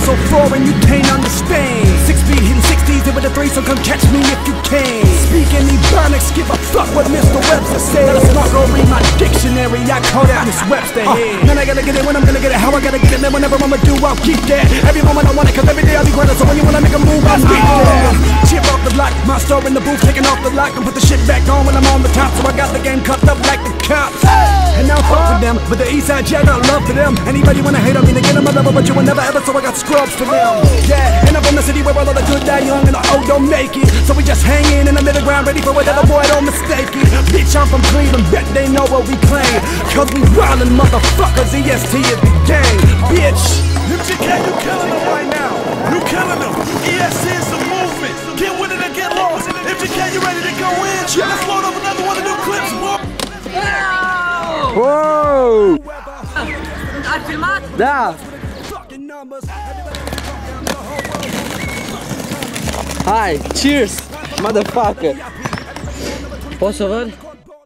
see me in a rap so foreign you can't understand. Six feet hitting 60s with a three, so come catch me if you can. Speaking Ebonics, give a fuck what Mr. Webster said. Let us not go read my dictionary, I call that Miss Webster uh, head. Man, I gotta get it when I'm gonna get it, how I gotta get it, man. Whenever I'ma do, I'll keep that. Every moment I want it, cause every day I'll be grinding. So when you wanna make a move, I'll speak there. Chip off the block, my store in the booth, taking off the lock, and put the shit back on when I'm on the top. So I got the game cut up like the cops. And with them, but the east side, yeah, I got love for them. Anybody wanna hate on me, they get on my level, but you will never ever, so I got scrubs for them. Yeah, and I'm from the city where all of the good die young and the old don't make it. So we just hanging in the middle ground, ready for whatever boy, don't mistake it. Bitch, I'm from Cleveland, bet they know what we claim. Cause we wildin' motherfuckers, EST is the game, Ați filmat? Da! Hai, cheers! Motherfucker! Poți să văd?